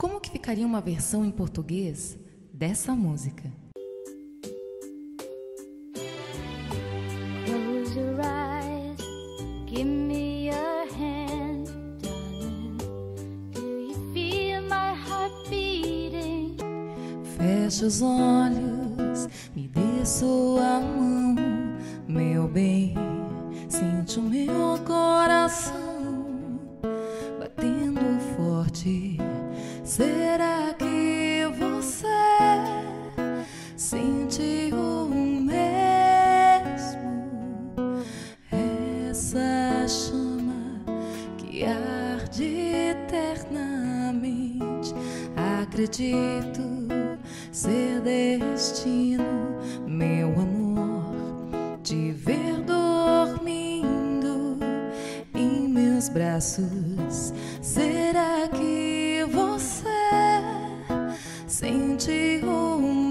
Como que ficaria uma versão em português dessa música? Feche os olhos, me dê sua mão, meu bem. Sente o meu coração eternamente. Acredito ser destino, meu amor, te ver dormindo em meus braços. Será que você sente o mesmo?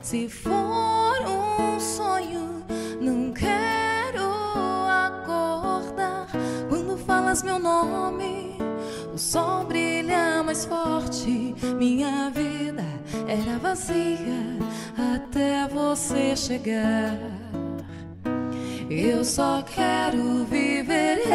Se for um sonho, quero falas meu nome. O sol brilha mais forte. Minha vida era vazia até você chegar. Eu só quero viver